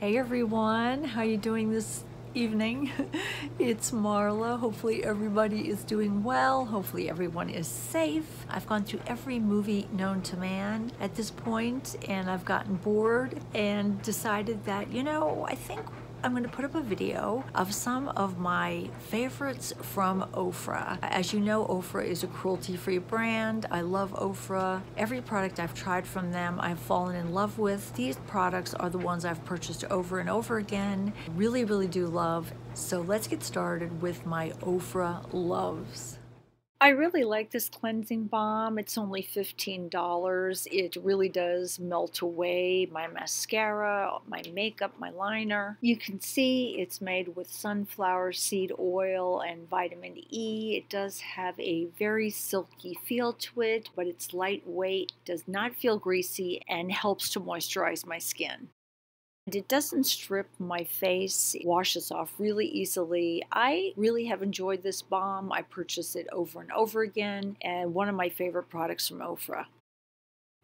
Hey everyone, how you doing this evening? it's Marla. Hopefully everybody is doing well. Hopefully everyone is safe. I've gone through every movie known to man at this point and I've gotten bored and decided that, you know, I think I'm going to put up a video of some of my favorites from Ofra. As you know, Ofra is a cruelty-free brand. I love Ofra. Every product I've tried from them, I've fallen in love with. These products are the ones I've purchased over and over again. Really, really do love. So let's get started with my Ofra loves. I really like this cleansing balm. It's only $15. It really does melt away my mascara, my makeup, my liner. You can see it's made with sunflower seed oil and vitamin E. It does have a very silky feel to it, but it's lightweight, does not feel greasy, and helps to moisturize my skin. It doesn't strip my face, it washes off really easily. I really have enjoyed this balm. I purchase it over and over again, and one of my favorite products from Ofra.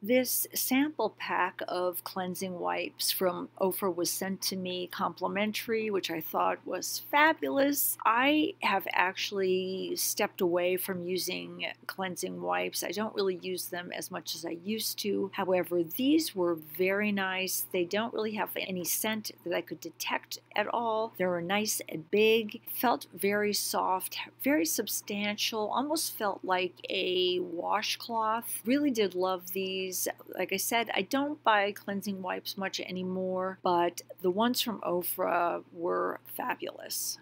This sample pack of cleansing wipes from Ofra was sent to me complimentary, which I thought was fabulous. I have actually stepped away from using cleansing wipes. I don't really use them as much as I used to. However, these were very nice. They don't really have any scent that I could detect at all. They were nice and big, felt very soft, very substantial, almost felt like a washcloth. Really did love these these, like I said, I don't buy cleansing wipes much anymore, but the ones from Ofra were fabulous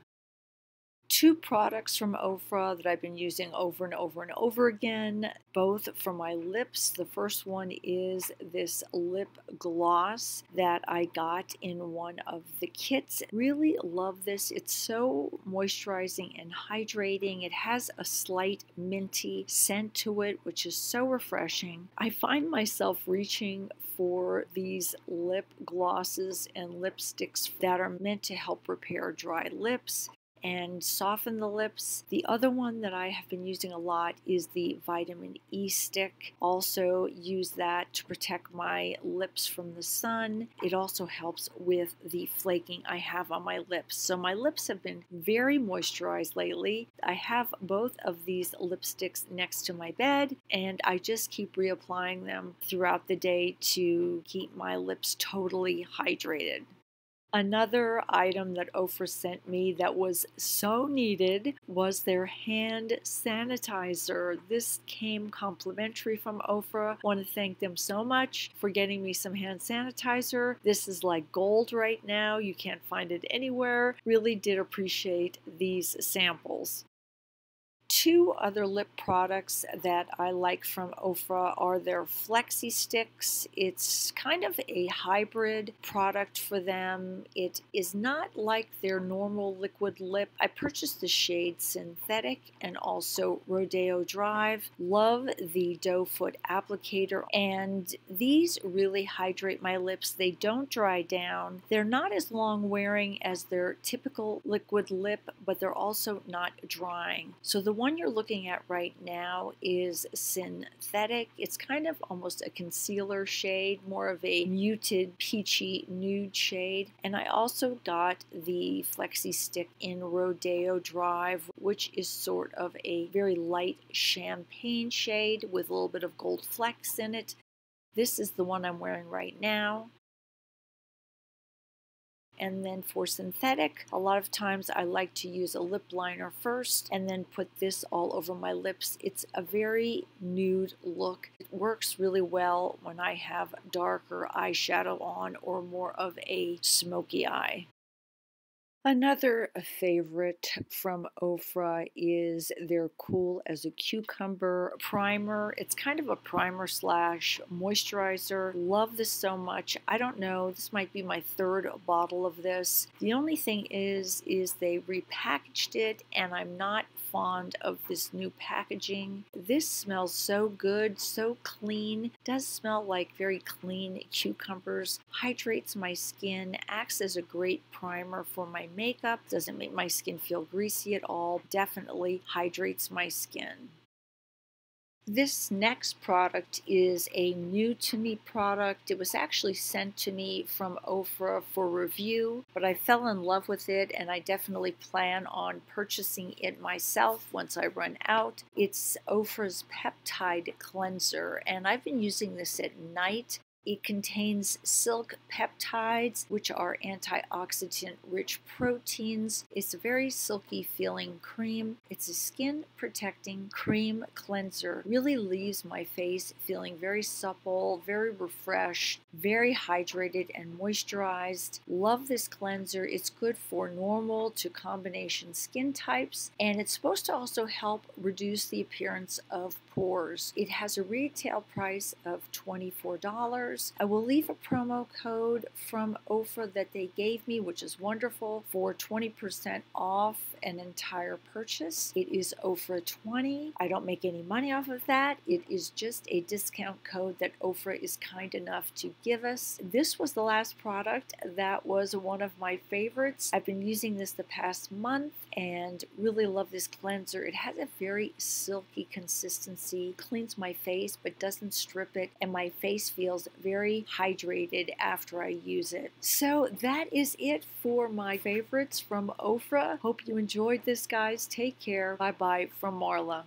two products from Ofra that I've been using over and over and over again, both for my lips. The first one is this lip gloss that I got in one of the kits. Really love this. It's so moisturizing and hydrating. It has a slight minty scent to it, which is so refreshing. I find myself reaching for these lip glosses and lipsticks that are meant to help repair dry lips and soften the lips. The other one that I have been using a lot is the vitamin E stick. Also use that to protect my lips from the sun. It also helps with the flaking I have on my lips. So my lips have been very moisturized lately. I have both of these lipsticks next to my bed and I just keep reapplying them throughout the day to keep my lips totally hydrated. Another item that Ofra sent me that was so needed was their hand sanitizer. This came complimentary from Ofra. Want to thank them so much for getting me some hand sanitizer. This is like gold right now. You can't find it anywhere. Really did appreciate these samples two other lip products that I like from Ofra are their Flexi Sticks. It's kind of a hybrid product for them. It is not like their normal liquid lip. I purchased the shade Synthetic and also Rodeo Drive. Love the doe foot applicator and these really hydrate my lips. They don't dry down. They're not as long wearing as their typical liquid lip, but they're also not drying. So the one you're looking at right now is synthetic. It's kind of almost a concealer shade, more of a muted peachy nude shade. And I also got the Flexi Stick in Rodeo Drive, which is sort of a very light champagne shade with a little bit of gold flecks in it. This is the one I'm wearing right now. And then for synthetic, a lot of times I like to use a lip liner first and then put this all over my lips. It's a very nude look. It works really well when I have darker eyeshadow on or more of a smoky eye. Another uh, favorite from Ofra is their Cool as a Cucumber primer. It's kind of a primer slash moisturizer. Love this so much. I don't know, this might be my third bottle of this. The only thing is, is they repackaged it and I'm not fond of this new packaging. This smells so good, so clean. Does smell like very clean cucumbers. Hydrates my skin, acts as a great primer for my makeup, doesn't make my skin feel greasy at all, definitely hydrates my skin. This next product is a new to me product. It was actually sent to me from Ofra for review, but I fell in love with it and I definitely plan on purchasing it myself once I run out. It's Ofra's Peptide Cleanser, and I've been using this at night it contains silk peptides, which are antioxidant rich proteins. It's a very silky feeling cream. It's a skin protecting cream cleanser. Really leaves my face feeling very supple, very refreshed, very hydrated and moisturized. Love this cleanser. It's good for normal to combination skin types, and it's supposed to also help reduce the appearance of pores. It has a retail price of $24. I will leave a promo code from Ofra that they gave me, which is wonderful, for 20% off an entire purchase. It is Ofra20. I don't make any money off of that. It is just a discount code that Ofra is kind enough to give us. This was the last product that was one of my favorites. I've been using this the past month and really love this cleanser. It has a very silky consistency, cleans my face but doesn't strip it, and my face feels very hydrated after I use it. So that is it for my favorites from Ofra. Hope you enjoyed this, guys. Take care. Bye bye from Marla.